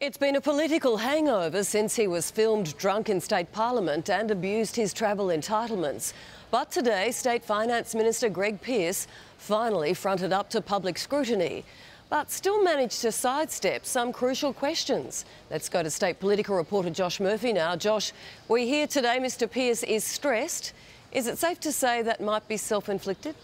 It's been a political hangover since he was filmed drunk in state parliament and abused his travel entitlements. But today, State Finance Minister Greg Pearce finally fronted up to public scrutiny, but still managed to sidestep some crucial questions. Let's go to state political reporter Josh Murphy now. Josh, we hear today Mr Pearce is stressed. Is it safe to say that might be self-inflicted?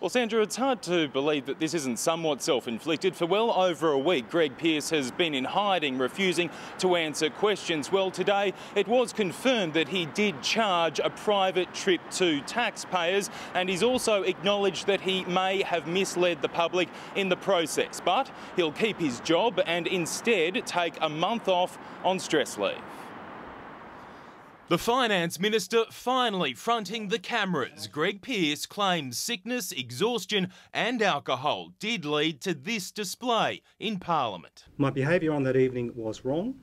Well, Sandra, it's hard to believe that this isn't somewhat self-inflicted. For well over a week, Greg Pearce has been in hiding, refusing to answer questions. Well, today it was confirmed that he did charge a private trip to taxpayers, and he's also acknowledged that he may have misled the public in the process. But he'll keep his job and instead take a month off on stress leave. The Finance Minister finally fronting the cameras. Greg Pearce claims sickness, exhaustion and alcohol did lead to this display in Parliament. My behaviour on that evening was wrong.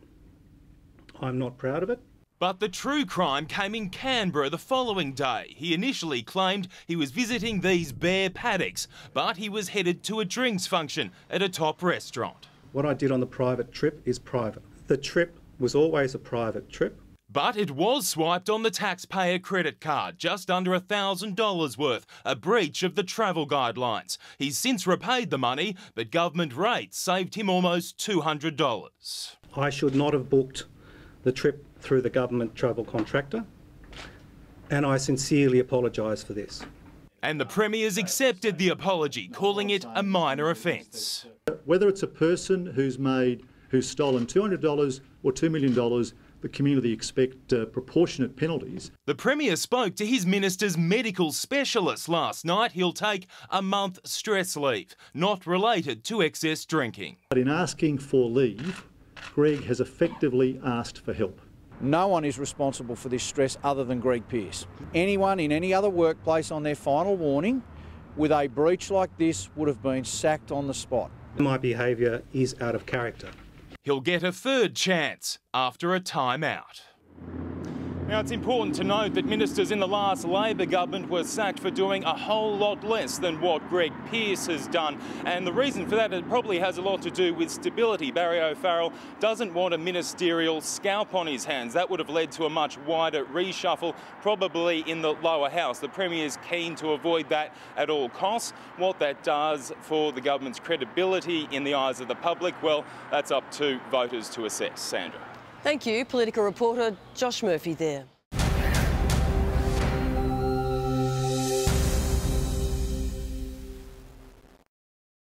I'm not proud of it. But the true crime came in Canberra the following day. He initially claimed he was visiting these bare paddocks, but he was headed to a drinks function at a top restaurant. What I did on the private trip is private. The trip was always a private trip. But it was swiped on the taxpayer credit card, just under $1,000 worth, a breach of the travel guidelines. He's since repaid the money, but government rates saved him almost $200. I should not have booked the trip through the government travel contractor, and I sincerely apologise for this. And the Premier's accepted the apology, calling it a minor offence. Whether it's a person who's made, who's stolen $200 or $2 million, the community expect uh, proportionate penalties. The Premier spoke to his minister's medical specialist last night. He'll take a month stress leave, not related to excess drinking. But in asking for leave, Greg has effectively asked for help. No one is responsible for this stress other than Greg Pearce. Anyone in any other workplace on their final warning with a breach like this would have been sacked on the spot. My behaviour is out of character. He'll get a third chance after a timeout. Now, it's important to note that ministers in the last Labor government were sacked for doing a whole lot less than what Greg Pearce has done. And the reason for that, it probably has a lot to do with stability. Barry O'Farrell doesn't want a ministerial scalp on his hands. That would have led to a much wider reshuffle, probably in the lower house. The Premier is keen to avoid that at all costs. What that does for the government's credibility in the eyes of the public, well, that's up to voters to assess. Sandra. Thank you, political reporter Josh Murphy there.